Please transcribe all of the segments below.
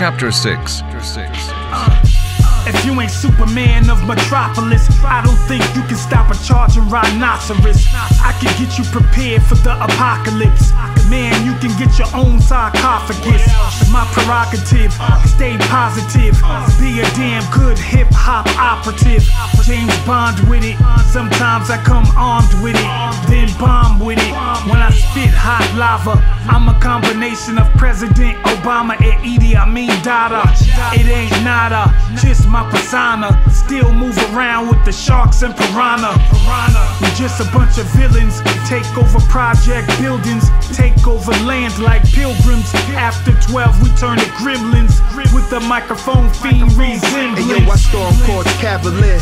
Chapter 6 If you ain't Superman of Metropolis, I don't think you can stop a charging rhinoceros. I can get you prepared for the apocalypse. Man, you can get your own sarcophagus. My prerogative, stay positive. Be a damn good hip hop operative. James Bond with it. Sometimes I come armed with it, then bomb with it. When I spit hot lava, I'm a combination of President Obama and Idi Amin Dada. It ain't nada, just my persona. Still move around with the sharks and piranha. We just a bunch of villains. Take over project buildings, take over land like pilgrims. After 12, we turn to gremlins with the microphone fiend resemblance. Hey yo, I storm courts cavalier.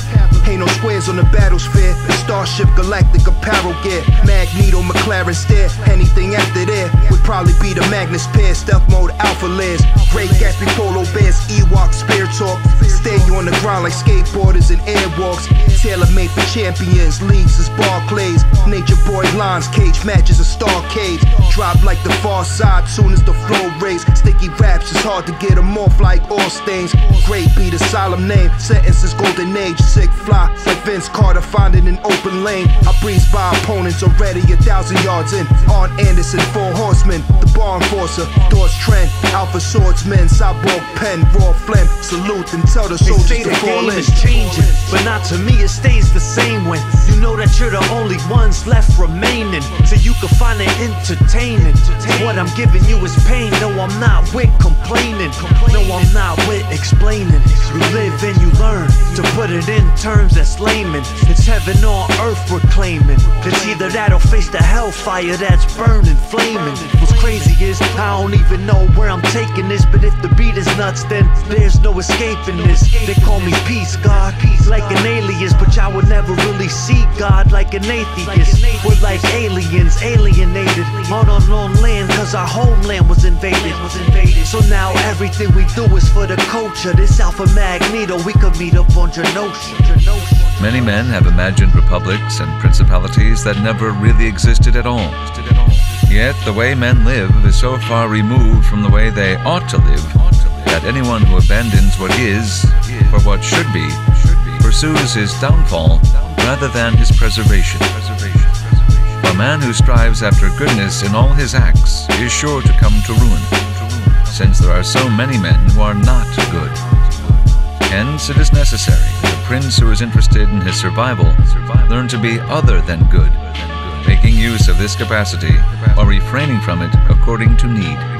Ain't no squares on the battlefield. Starship Galactic apparel gear. Magneto McLaren stare. Anything after there would probably be the Magnus pair. Stealth mode Alpha Layers. Great Gatsby Polo Bears. Ewok Spear Talk. Stay on the ground like skateboarders and airwalks. Tailor made for champions. Leagues is Barclays. Nature Boy lines. Cage matches and Starrcades. Drop like the far side soon as the flow raise. Sticky raps is hard to get them off like all stains. Great be the solemn name. Sentences golden age. Sick fly like Vince Carter finding an open lane. I breeze by opponents already a thousand yards in. Arn Anderson, four horsemen. The bar enforcer. Doors trend. Alpha swordsman. Cyborg pen. Raw phlegm. Salute and tell the They soldiers say to the fall game in. is changing, but not to me, it stays the same when you know that you're the only ones left remaining. So you can find it entertaining. What I'm giving you is pain. No, I'm not with complaining. No, I'm not with explaining. You live and you learn to put it in terms that's layman. It's heaven on earth we're claiming. It's either that or face the hellfire that's burning, flaming. What's crazy is I don't even know where I'm taking this, but if the beat is nuts, then there's no escaping this. They call me peace God, like an alias, but y'all would never really see God like an atheist. We're like aliens, alienated on unknown land, cause our homeland was invaded. So now everything we do is for the culture. This Alpha Magneto, we could meet up on Genosha. Many men have imagined republics and principalities that never really existed at all. Yet the way men live is so far removed from the way they ought to live that anyone who abandons what is for what should be pursues his downfall rather than his preservation. A man who strives after goodness in all his acts is sure to come to ruin, since there are so many men who are not good. Hence, it is necessary that a prince who is interested in his survival learn to be other than good, making use of this capacity or refraining from it according to need.